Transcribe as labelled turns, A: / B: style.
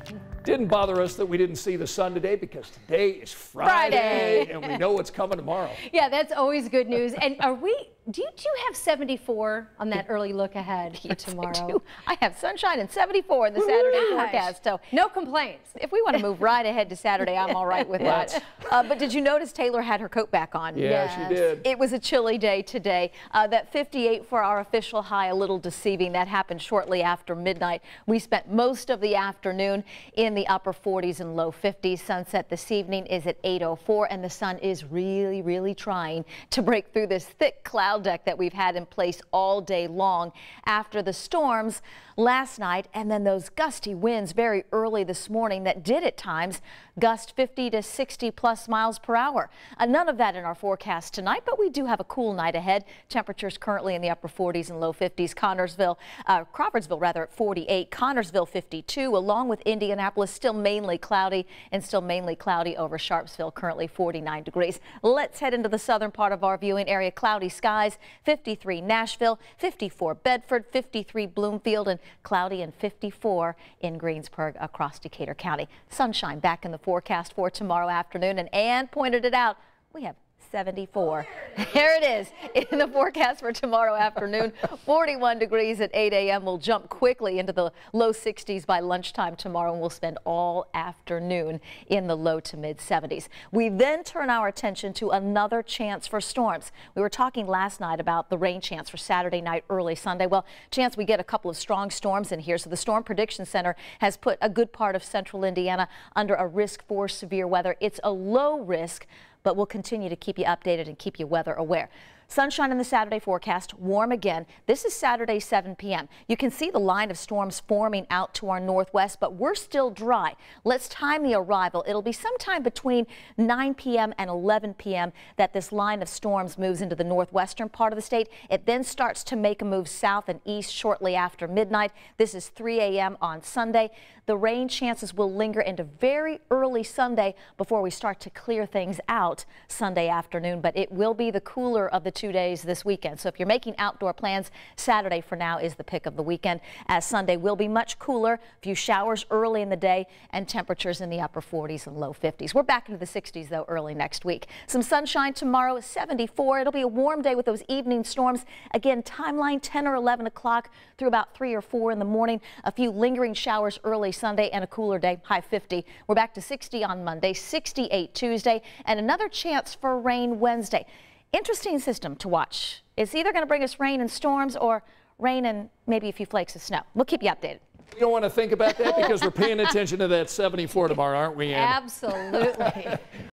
A: Mm-hmm. Didn't bother us that we didn't see the sun today because today is Friday,
B: Friday.
A: and we know what's coming tomorrow.
B: Yeah, that's always good news. And are we, do you, do you have 74 on that early look ahead for tomorrow?
C: I, do. I have sunshine and 74 in the Saturday
B: Gosh.
C: forecast. So
B: No complaints.
C: if we want to move right ahead to Saturday, I'm all right with that. Uh, but did you notice Taylor had her coat back on?
A: Yeah,
B: Yes.
A: she did.
C: It was a chilly day today. Uh, that 58 for our official high, a little deceiving. That happened shortly after midnight. We spent most of the afternoon in the upper 40s and low 50s. Sunset this evening is at 8.04, and the sun is really, really trying to break through this thick cloud deck that we've had in place all day long after the storms last night and then those gusty winds very early this morning that did at times gust 50 to 60 plus miles per hour. Uh, none of that in our forecast tonight, but we do have a cool night ahead. Temperatures currently in the upper 40s and low 50s. Connersville, uh, Crawfordsville rather at 48, Connersville 52, along with Indianapolis still mainly cloudy and still mainly cloudy over Sharpsville, currently 49 degrees. Let's head into the southern part of our viewing area. Cloudy skies, 53 Nashville, 54 Bedford, 53 Bloomfield, and cloudy and 54 in Greensburg across Decatur County. Sunshine back in the forecast for tomorrow afternoon, and Ann pointed it out. We have 74. There it is in the forecast for tomorrow afternoon. 41 degrees at 8 a.m. We'll jump quickly into the low 60s by lunchtime tomorrow, and we'll spend all afternoon in the low to mid 70s. We then turn our attention to another chance for storms. We were talking last night about the rain chance for Saturday night, early Sunday. Well, chance we get a couple of strong storms in here. So the Storm Prediction Center has put a good part of central Indiana under a risk for severe weather. It's a low risk but we'll continue to keep you updated and keep you weather aware. Sunshine in the Saturday forecast, warm again. This is Saturday 7 p.m. You can see the line of storms forming out to our northwest, but we're still dry. Let's time the arrival. It'll be sometime between 9 p.m. and 11 p.m. that this line of storms moves into the northwestern part of the state. It then starts to make a move south and east shortly after midnight. This is 3 a.m. on Sunday. The rain chances will linger into very early Sunday before we start to clear things out Sunday afternoon, but it will be the cooler of the two days this weekend. So if you're making outdoor plans, Saturday for now is the pick of the weekend as Sunday will be much cooler. A few showers early in the day and temperatures in the upper 40s and low 50s. We're back into the 60s though early next week. Some sunshine tomorrow, 74. It'll be a warm day with those evening storms. Again, timeline 10 or 11 o'clock through about 3 or 4 in the morning. A few lingering showers early Sunday and a cooler day, high 50. We're back to 60 on Monday, 68 Tuesday, and another chance for rain Wednesday. Interesting system to watch. It's either going to bring us rain and storms or rain and maybe a few flakes of snow. We'll keep you updated.
A: We don't want to think about that because we're paying attention to that 74 tomorrow, aren't we, Ann?
B: Absolutely.